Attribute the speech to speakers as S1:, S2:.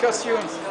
S1: costumes.